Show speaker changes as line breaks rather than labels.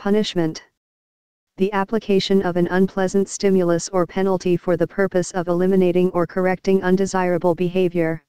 Punishment. The application of an unpleasant stimulus or penalty for the purpose of eliminating or correcting undesirable behavior,